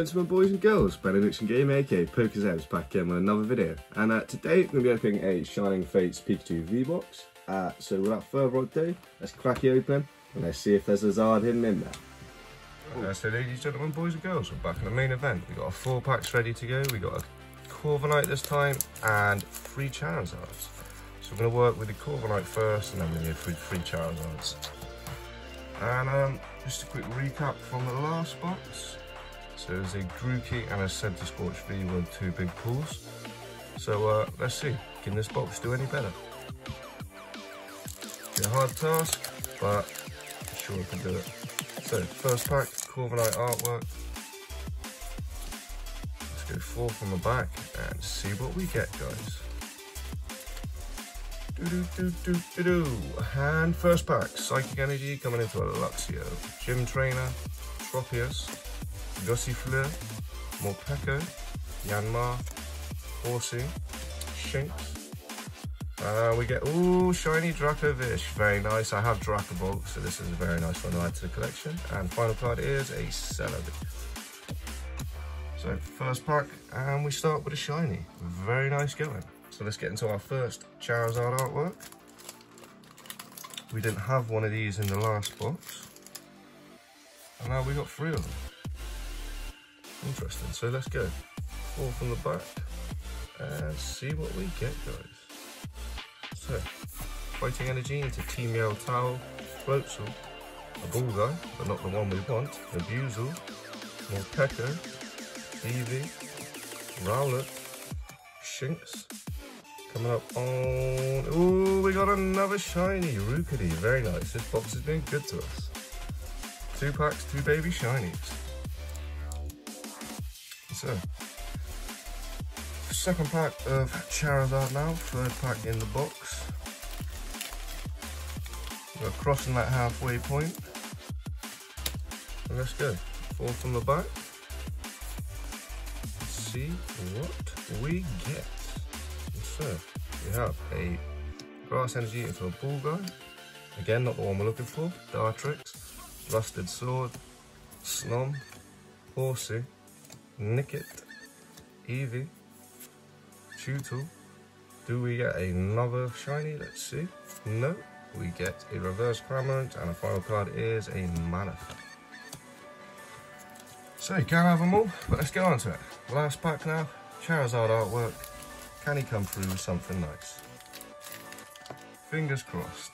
gentlemen, boys and girls, Benediction Game aka Poker's PokeXebz back again with another video. And uh, today we're going to be opening a Shining Fates Pikachu V-Box. Uh, so without further ado, let's crack it open and let's see if there's a Zard hidden in there. Uh, so ladies, and gentlemen, boys and girls, we're back in the main event. We've got our four packs ready to go. We got a Corviknight this time and three Charizards. So we're going to work with the Corviknight first and then we're going to go three Charizards. And um, just a quick recap from the last box. So there's a Grookey and a Centiskorch V with two big pulls. So uh, let's see, can this box do any better? It's a hard task, but I'm sure I can do it. So first pack, Corviknight artwork. Let's go four from the back and see what we get, guys. Do do do do do. And first pack, Psychic Energy coming into a Luxio, Gym Trainer, Tropius, Gossifleur, Morpeko, Yanma, Horsea, Shinx. Uh, we get, ooh, shiny Dracovish. Very nice. I have Dracobulk, so this is a very nice one to add to the collection. And final card is a Celebi. So first pack, and we start with a shiny. Very nice going. So let's get into our first Charizard artwork. We didn't have one of these in the last box. And now we got three of them. Interesting, so let's go. Four from the back and see what we get, guys. So, Fighting Energy into Team Yell Towel, Floatzel, a Ball Guy, but not the one we want, a Buizel, Morpeko, Eevee, Rowlet, Shinx, coming up on, ooh, we got another shiny, Rookidee, very nice, this box has been good to us. Two packs, two baby shinies. So, second pack of Charizard now, third pack in the box. We're crossing that halfway point. Let's go. Four from the back. Let's see what we get. So, we have a Grass Energy into a Ball Guy. Again, not the one we're looking for. Dartrix, Rusted Sword, Snom, Horsea, Nickit, Eevee, Chewtle. Do we get another shiny? Let's see. No, we get a reverse Cramorant and a final card is a Manaphy. So, you can't have them all, but let's get on to it. Last pack now, Charizard artwork. Can he come through with something nice? Fingers crossed.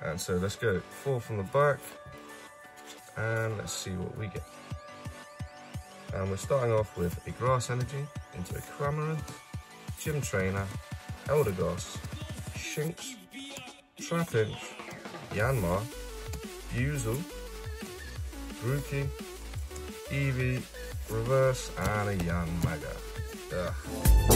And so let's go four from the back and let's see what we get. And we're starting off with a Grass Energy into a Cramorant, Gym Trainer, Eldegoss, Shinx, Trapinch, Yanma, Buizel, Grookey, Eevee, Reverse, and a Yanmega. Ugh.